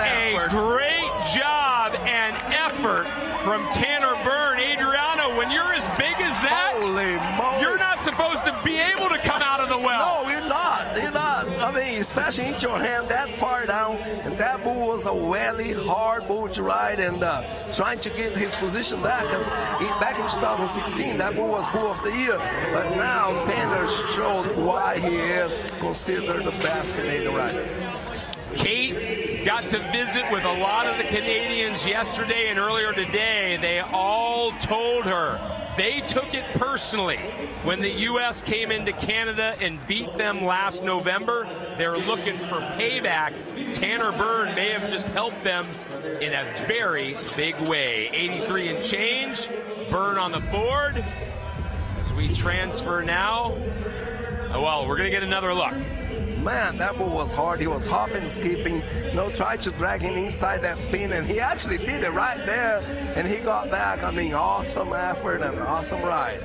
a effort. great job and effort from Tanner Byrne. Adriano, when you're as big as that, you're not supposed to be able to come out of the well. No, you're not. You're not. I mean, especially into your hand that far down, and that bull was a really hard bull to ride, and uh, trying to get his position back. Because back in 2016, that bull was bull of the year, but now Tanner showed why he is considered the best Canadian rider. Got to visit with a lot of the Canadians yesterday and earlier today. They all told her they took it personally when the U.S. came into Canada and beat them last November. They're looking for payback. Tanner Byrne may have just helped them in a very big way. 83 and change. Byrne on the board. As we transfer now. Well, we're going to get another look man, that bull was hard. He was hopping, skipping, you know, tried to drag him inside that spin, and he actually did it right there, and he got back. I mean, awesome effort and awesome ride.